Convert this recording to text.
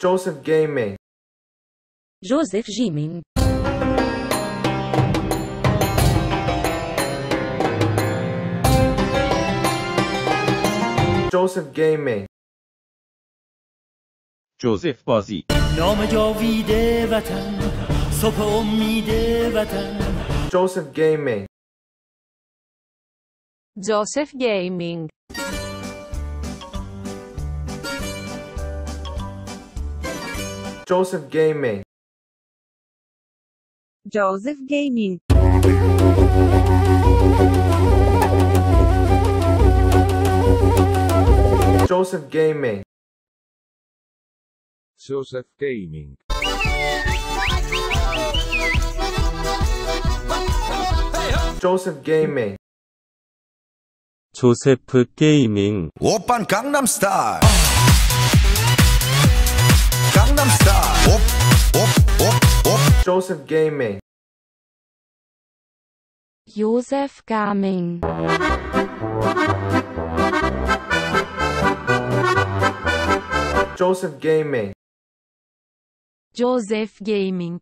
Joseph Gaming, Joseph Gaming. Joseph Gaming, جوزف بازی نام جاوید وطن صبح امید وطن Joseph Gaming, Joseph Gaming. Joseph Gaming, Joseph Gaming, Joseph Gaming, Joseph Gaming. Joseph Gaming, 조세프 게이밍 오빤 강남스타일 강남스타일 옵옵옵옵 Joseph Gaming, Joseph Gaming. Joseph Gaming, Joseph Gaming.